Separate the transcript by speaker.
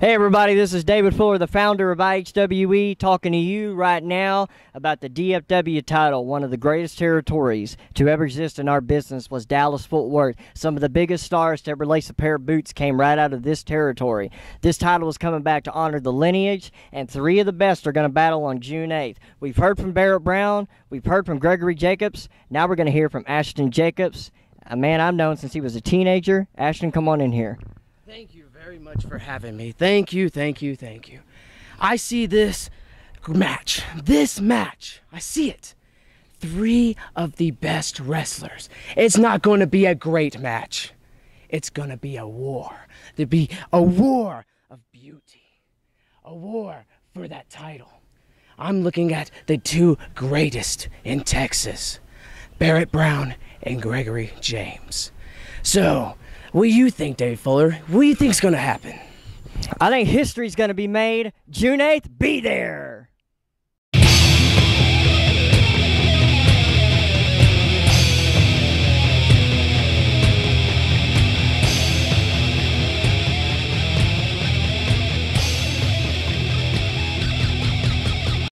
Speaker 1: Hey, everybody, this is David Fuller, the founder of IHWE, talking to you right now about the DFW title. One of the greatest territories to ever exist in our business was Dallas Fort Worth. Some of the biggest stars to ever lace a pair of boots came right out of this territory. This title is coming back to honor the lineage, and three of the best are going to battle on June 8th. We've heard from Barrett Brown, we've heard from Gregory Jacobs, now we're going to hear from Ashton Jacobs, a man I've known since he was a teenager. Ashton, come on in here.
Speaker 2: Thank you very much for having me. Thank you, thank you, thank you. I see this match, this match, I see it. Three of the best wrestlers. It's not going to be a great match. It's going to be a war. There'll be a war of beauty, a war for that title. I'm looking at the two greatest in Texas Barrett Brown and Gregory James. So, what do you think, Dave Fuller? What do you think's going to happen?
Speaker 1: I think history's going to be made. June 8th, be there.